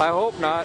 I hope not.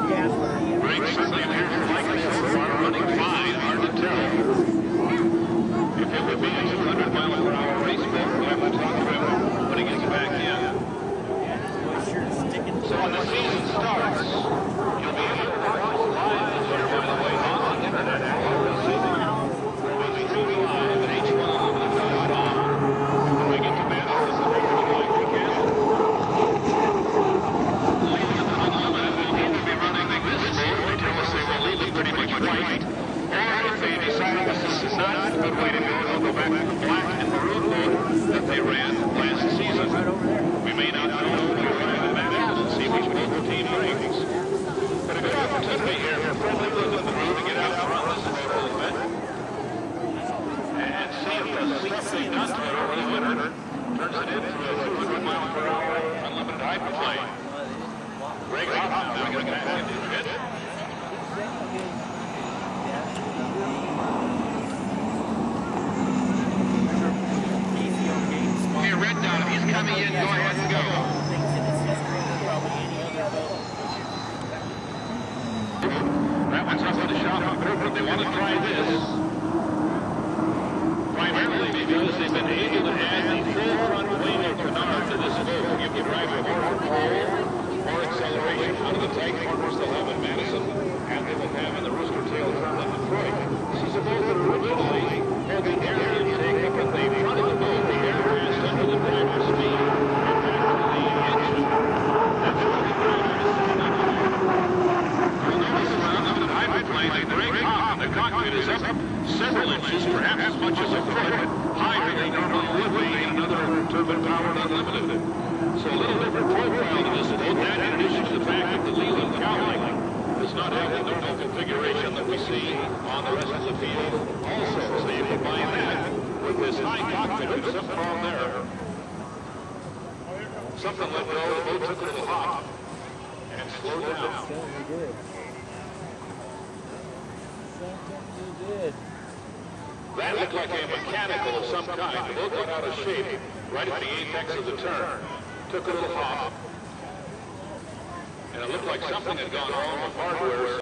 ahead and go. That one's up on the shot they want to try this. Primarily because they've been able to add cockpit is up several inches, perhaps as much as a foot higher than normally would be in another turbine-powered unlimited. So a little different profile to this boat. That in addition to the fact that the Leland Cowling does not have the normal configuration that we see on the rest of the field also. So you combine that with this high cockpit with something on there. Something let go, the boat took a little hop and slowed down. You did. That looked like a mechanical of some kind. Boat got out of shape right at the apex of the turn. Took a little hop. And it looked like something had gone wrong with hardware